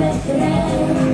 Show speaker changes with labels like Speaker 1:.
Speaker 1: me creer.